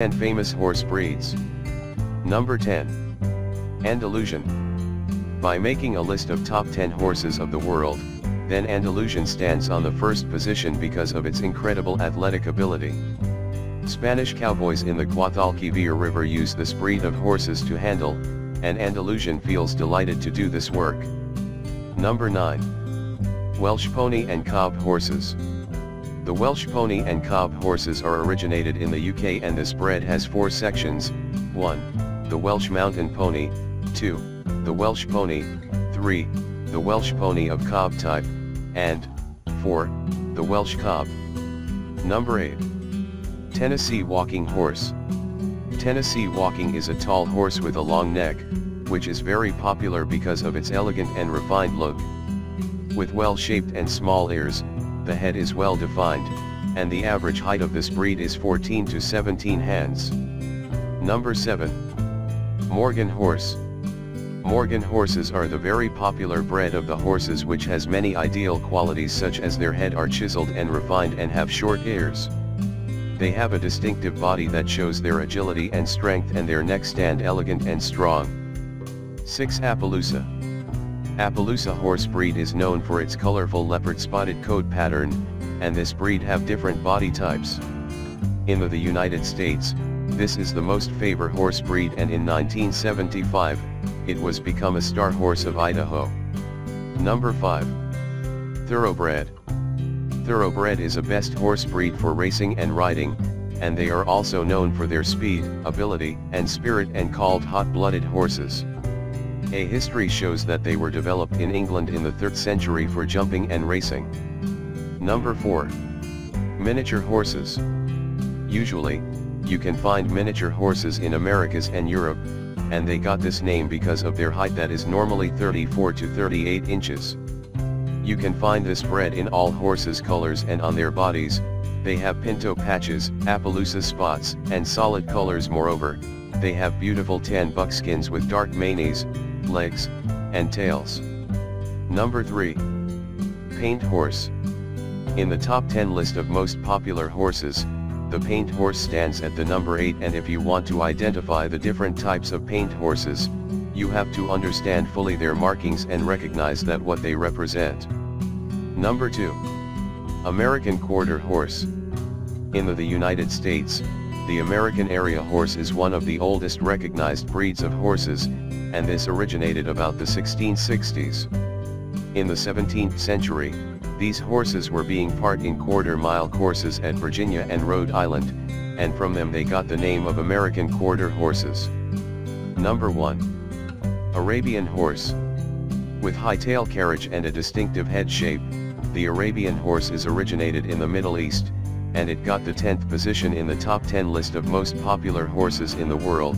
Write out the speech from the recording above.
and famous horse breeds. Number 10. Andalusian. By making a list of top 10 horses of the world, then Andalusian stands on the first position because of its incredible athletic ability. Spanish cowboys in the Guadalquivir River use this breed of horses to handle, and Andalusian feels delighted to do this work. Number 9. Welsh Pony and Cob Horses. The Welsh Pony and Cob horses are originated in the UK and this breed has four sections, 1. The Welsh Mountain Pony, 2. The Welsh Pony, 3. The Welsh Pony of Cob type, and 4. The Welsh Cob. Number 8. Tennessee Walking Horse. Tennessee Walking is a tall horse with a long neck, which is very popular because of its elegant and refined look. With well-shaped and small ears, the head is well defined, and the average height of this breed is 14 to 17 hands. Number 7. Morgan Horse. Morgan horses are the very popular bred of the horses which has many ideal qualities such as their head are chiseled and refined and have short ears. They have a distinctive body that shows their agility and strength and their neck stand elegant and strong. 6. Appaloosa. Appaloosa horse breed is known for its colorful leopard spotted coat pattern, and this breed have different body types. In the, the United States, this is the most favored horse breed and in 1975, it was become a star horse of Idaho. Number 5. Thoroughbred. Thoroughbred is a best horse breed for racing and riding, and they are also known for their speed, ability, and spirit and called hot-blooded horses. A history shows that they were developed in England in the 3rd century for jumping and racing. Number 4. Miniature horses. Usually, you can find miniature horses in Americas and Europe, and they got this name because of their height that is normally 34 to 38 inches. You can find this bred in all horses colors and on their bodies, they have pinto patches, Appaloosa spots, and solid colors moreover, they have beautiful tan buckskins with dark manes, legs, and tails. Number 3. Paint Horse. In the top 10 list of most popular horses, the paint horse stands at the number 8 and if you want to identify the different types of paint horses, you have to understand fully their markings and recognize that what they represent. Number 2. American Quarter Horse. In the, the United States, the American area horse is one of the oldest recognized breeds of horses, and this originated about the 1660s. In the 17th century, these horses were being part in quarter-mile courses at Virginia and Rhode Island, and from them they got the name of American quarter horses. Number 1. Arabian Horse. With high tail carriage and a distinctive head shape, the Arabian horse is originated in the Middle East, and it got the 10th position in the top 10 list of most popular horses in the world.